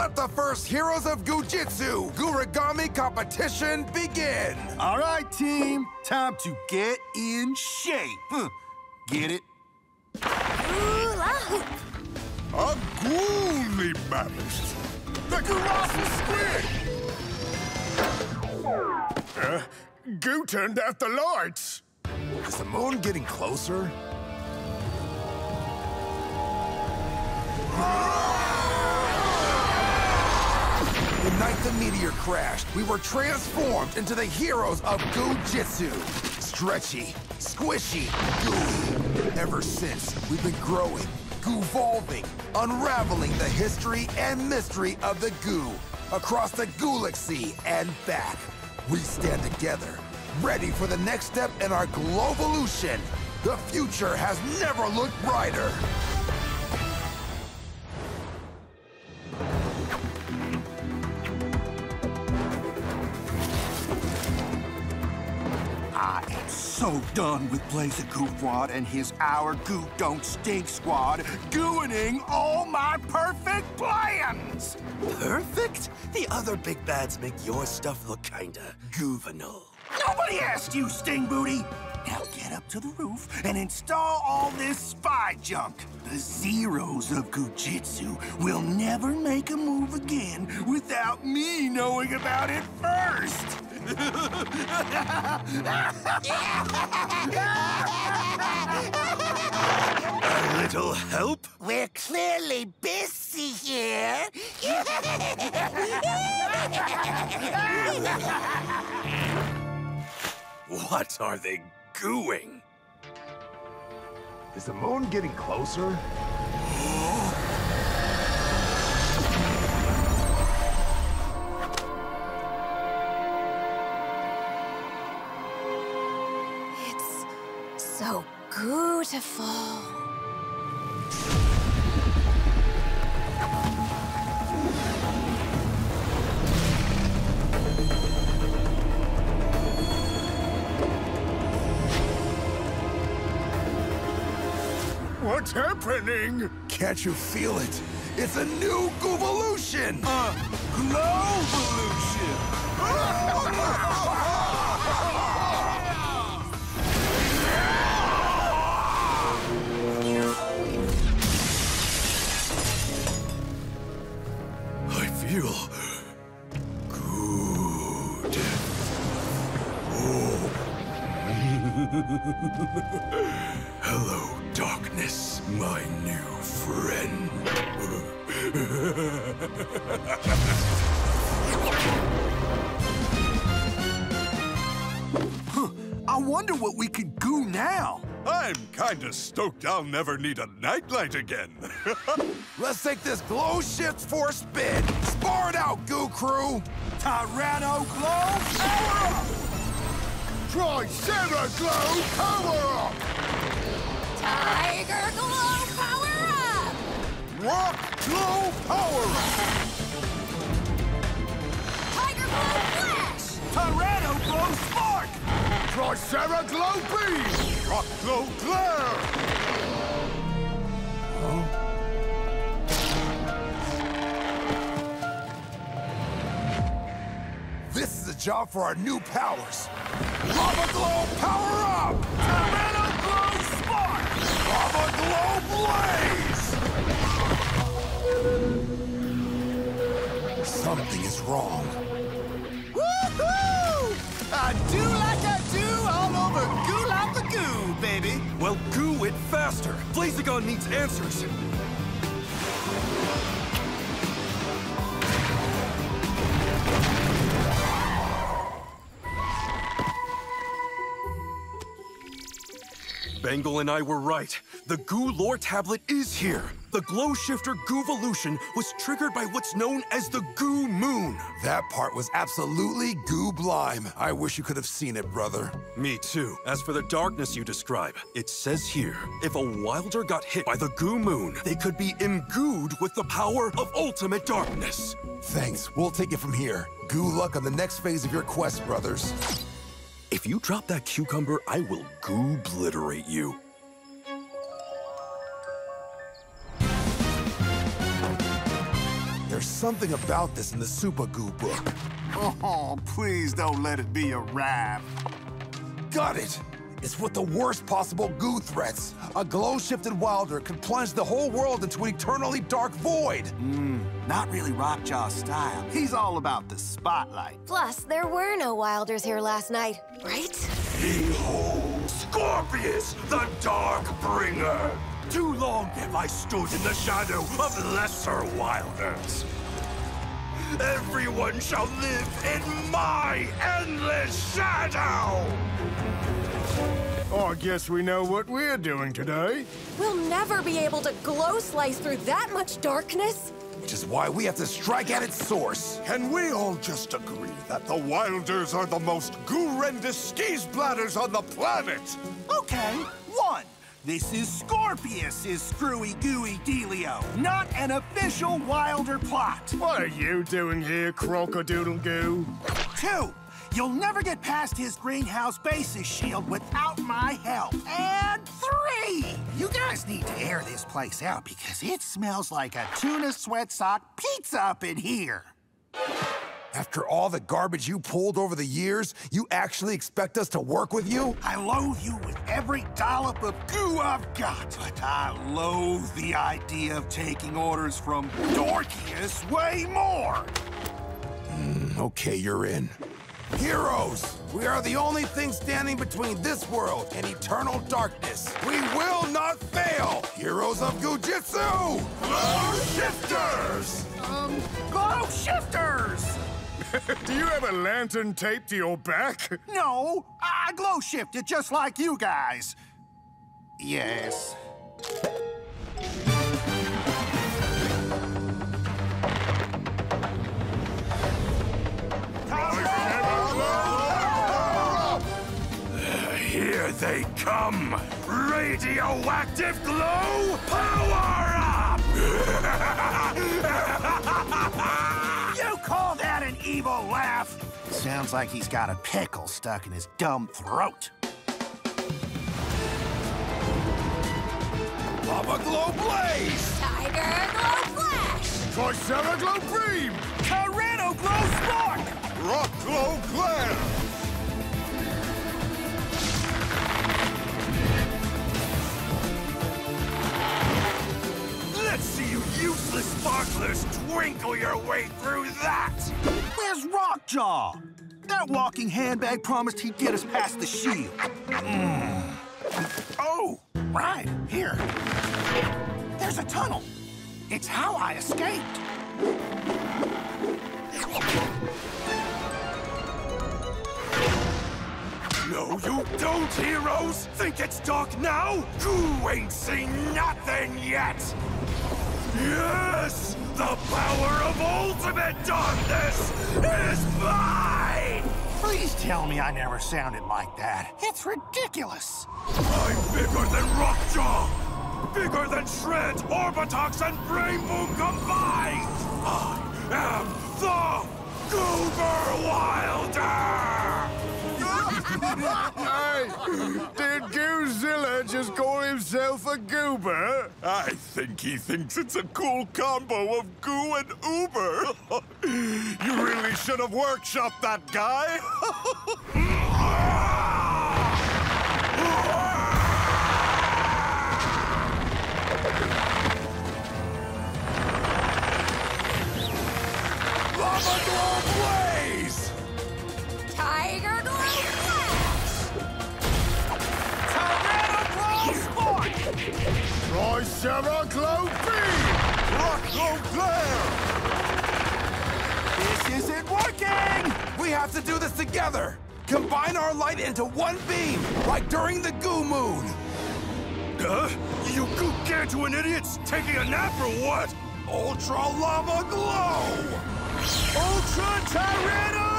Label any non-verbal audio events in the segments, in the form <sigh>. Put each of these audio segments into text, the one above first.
Let the first Heroes of Goo Jit Zu Gurigami competition begin! All right, team. Time to get in shape. Huh. Get it? Hula hoop. A ghoulie mammoth! The colossal squid! Uh, Goo turned out the lights! Is the moon getting closer? The meteor crashed, we were transformed into the heroes of Goo Jit Zu. Stretchy, squishy, gooey. Ever since, we've been growing, goo-volving, unraveling the history and mystery of the goo across the Galaxy and back. We stand together, ready for the next step in our Glovolution. The future has never looked brighter. So done with Blazer Goofwad and his Our Goo Don't Stink squad gooining all my perfect plans! Perfect? The other big bads make your stuff look kinda juvenile. Nobody asked you, Sting Booty! Now get up to the roof and install all this spy junk. The Zeros of Goo Jit Zu will never make a move again without me knowing about it first! A little help? We're clearly busy here. What are they gooing? Is the moon getting closer? So beautiful. What's happening? Can't you feel it? It's a new Goovolution! Uh, Glovolution! <laughs> I good. Oh. <laughs> Hello, darkness, my new friend. I wonder what we could goo now. I'm kinda stoked I'll never need a nightlight again. <laughs> Let's take this glow shift for a spin. Spar it out, Goo Crew! Tyranno Glow, power up! Tricera Glow Power Up! Tiger Glow Power Up! Rock Glow Power Up! Tiger Glow Flash! Tyranno Glow Spark! Tricera Glow Beam! Rock Glow Glare! Job for our new powers. Lava Glow Power Up! Tyranno Glow Spark! Lava Glow Blaze! Something is wrong. Woohoo! I do like I do all over Goo Like the Goo, baby. Well, goo it faster. Blazagon needs answers. Bengal and I were right. The Goo Lore tablet is here. The Glow Shifter Goovolution was triggered by what's known as the Goo Moon. That part was absolutely gooblime. I wish you could have seen it, brother. Me too. As for the darkness you describe, it says here, if a wilder got hit by the Goo Moon, they could be imbued with the power of ultimate darkness. Thanks. We'll take it from here. Goo luck on the next phase of your quest, brothers. If you drop that cucumber, I will goo-obliterate you. There's something about this in the Super Goo book. Oh, please don't let it be a rap. Got it! It's with the worst possible goo threats. A glow-shifted wilder could plunge the whole world into an eternally dark void. Hmm, not really Rockjaw's style. He's all about the spotlight. Plus, there were no Wilders here last night, right? Behold, Scorpius, the Dark Bringer! Too long have I stood in the shadow of lesser wilders. Everyone shall live in my endless shadow! Oh, I guess we know what we're doing today. We'll never be able to glow slice through that much darkness. Which is why we have to strike at its source. Can we all just agree that the Wilders are the most goo-rendous skis bladders on the planet? Okay, one. This is Scorpius's screwy gooey dealio, not an official Wilder plot. What are you doing here, Crocodoodle Goo? Two, you'll never get past his greenhouse basis shield without my help. And three, you guys need to air this place out because it smells like a tuna sweat sock pizza up in here. After all the garbage you pulled over the years, you actually expect us to work with you? I loathe you with every dollop of goo I've got, but I loathe the idea of taking orders from Dorkius way more. Hmm, okay, you're in. Heroes! We are the only thing standing between this world and eternal darkness. We will not fail! Heroes of Goo Jit Zu! Glow Shifters! Um, glow shifters! <laughs> Do you have a lantern taped to your back? No, I glow shifted just like you guys. Yes. Come! Radioactive glow, power up! <laughs> You call that an evil laugh? Sounds like he's got a pickle stuck in his dumb throat. Lava Glow Blaze! Tiger Glow Flash! Tricera Glow Beam! Sparklers twinkle your way through that! Where's Rockjaw? That walking handbag promised he'd get us past the shield. Mm. Oh, right, here. There's a tunnel. It's how I escaped. No, you don't, heroes! Think it's dark now? You ain't seen nothing yet! Yes! The power of ultimate darkness is mine! Please tell me I never sounded like that. It's ridiculous. I'm bigger than Rockjaw! Bigger than Shred, Orbitox, and Brainboom combined! I am the Goober Wilder! <laughs> Just call himself a goober? I think he thinks it's a cool combo of goo and uber. <laughs> you really should have workshopped that guy. <laughs> We have to do this together! Combine our light into one beam, like during the Goo Moon! Huh? You goo gargantuan idiots taking a nap or what? Ultra Lava Glow! Ultra Tyranno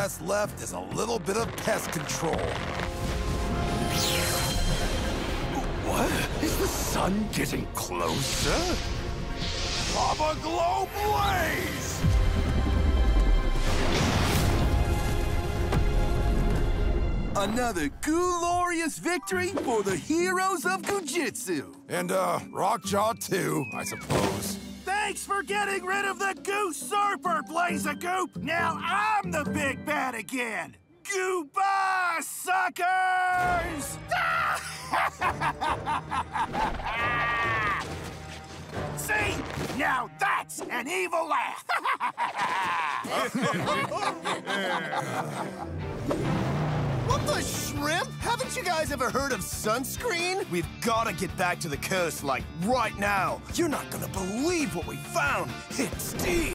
that's left is a little bit of pest control. What? Is the sun getting closer? Lava Glow Blaze! Another glorious victory for the heroes of Goo Jit Zu. And, uh, Rockjaw too, I suppose. Thanks for getting rid of the Goose Usurper, Blazagoop! Now I'm the big bad again! Goodbye, suckers! <laughs> See? Now that's an evil laugh! <laughs> <laughs> The shrimp? Haven't you guys ever heard of sunscreen? We've got to get back to the coast, like, right now. You're not gonna believe what we found. It's deep.